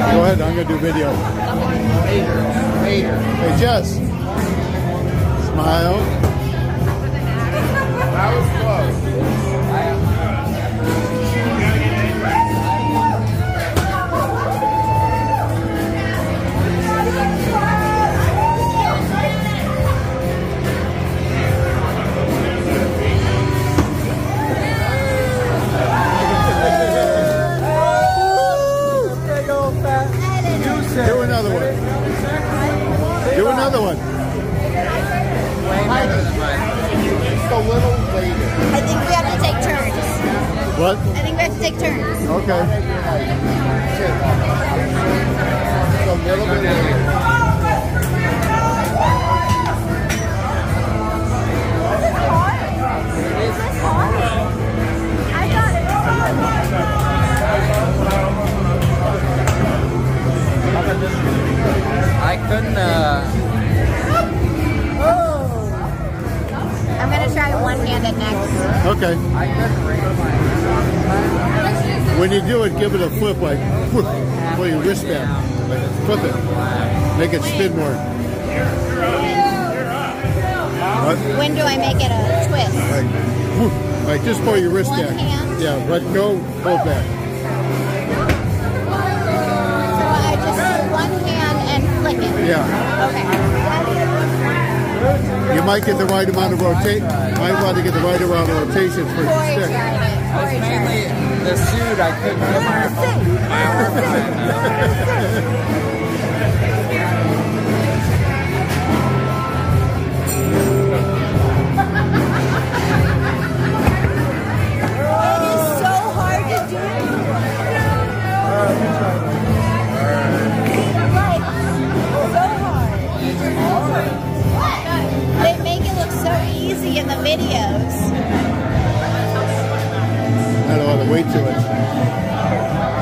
Go ahead, I'm gonna do video. Later, later. Hey Jess. Smile. Do another one. Do another one. Just a little later. I think we have to take turns. What? I think we have to take turns. Okay. I couldn't, uh, I'm gonna try one-handed next. Okay. I couldn't read my. When you do it, give it a flip like whoop, for your wristband. Like flip it. Make it spin more. What? When do I make it a twist? Like, whoop, like just for your wristband. Yeah, let go, hold back. You might get the right amount of rotate. Might want to get the right amount of rotation for your stick. tried it. I was Corey tried mainly the suit. I couldn't get my, my arm behind videos. I don't want to wait it.